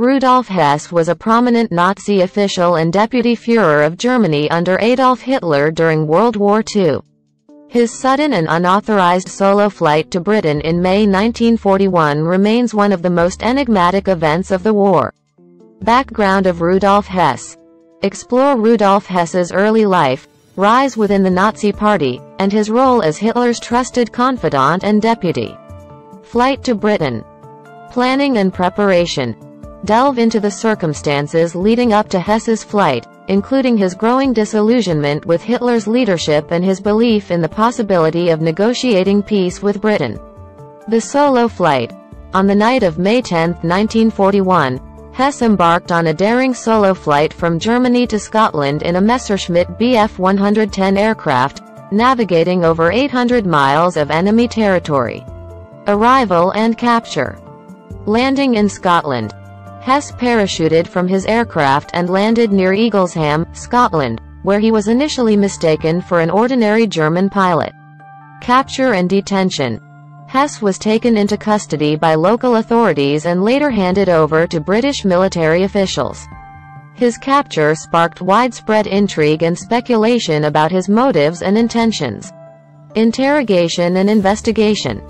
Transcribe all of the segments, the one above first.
Rudolf Hess was a prominent Nazi official and deputy Führer of Germany under Adolf Hitler during World War II. His sudden and unauthorized solo flight to Britain in May 1941 remains one of the most enigmatic events of the war. Background of Rudolf Hess Explore Rudolf Hess's early life, rise within the Nazi Party, and his role as Hitler's trusted confidant and deputy. Flight to Britain Planning and preparation delve into the circumstances leading up to Hess's flight, including his growing disillusionment with Hitler's leadership and his belief in the possibility of negotiating peace with Britain. The solo flight. On the night of May 10, 1941, Hess embarked on a daring solo flight from Germany to Scotland in a Messerschmitt Bf 110 aircraft, navigating over 800 miles of enemy territory. Arrival and capture. Landing in Scotland. Hess parachuted from his aircraft and landed near Eaglesham, Scotland, where he was initially mistaken for an ordinary German pilot. Capture and detention. Hess was taken into custody by local authorities and later handed over to British military officials. His capture sparked widespread intrigue and speculation about his motives and intentions. Interrogation and investigation.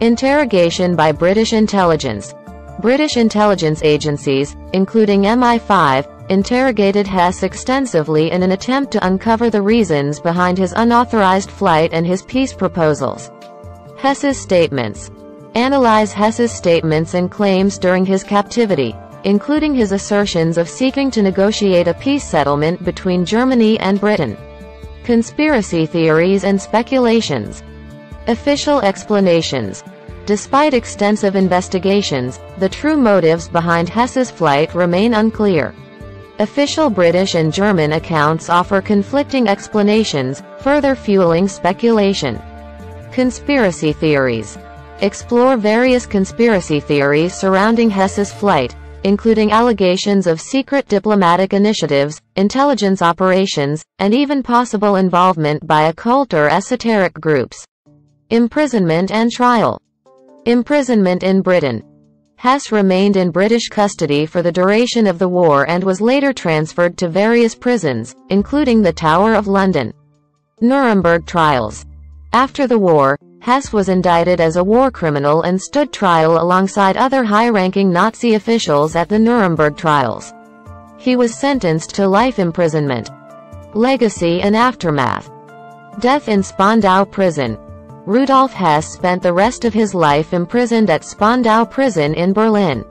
Interrogation by British intelligence. British intelligence agencies, including MI5, interrogated Hess extensively in an attempt to uncover the reasons behind his unauthorized flight and his peace proposals. Hess's statements. Analyze Hess's statements and claims during his captivity, including his assertions of seeking to negotiate a peace settlement between Germany and Britain. Conspiracy theories and speculations. Official explanations. Despite extensive investigations, the true motives behind Hess's flight remain unclear. Official British and German accounts offer conflicting explanations, further fueling speculation. Conspiracy theories. Explore various conspiracy theories surrounding Hess's flight, including allegations of secret diplomatic initiatives, intelligence operations, and even possible involvement by occult or esoteric groups. Imprisonment and trial. Imprisonment in Britain. Hess remained in British custody for the duration of the war and was later transferred to various prisons, including the Tower of London. Nuremberg trials. After the war, Hess was indicted as a war criminal and stood trial alongside other high-ranking Nazi officials at the Nuremberg trials. He was sentenced to life imprisonment. Legacy and aftermath. Death in Spandau prison. Rudolf Hess spent the rest of his life imprisoned at Spandau prison in Berlin.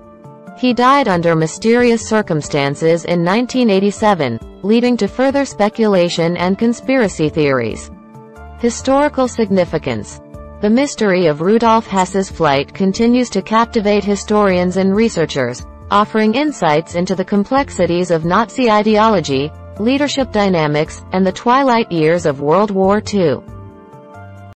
He died under mysterious circumstances in 1987, leading to further speculation and conspiracy theories. Historical significance The mystery of Rudolf Hess's flight continues to captivate historians and researchers, offering insights into the complexities of Nazi ideology, leadership dynamics, and the twilight years of World War II.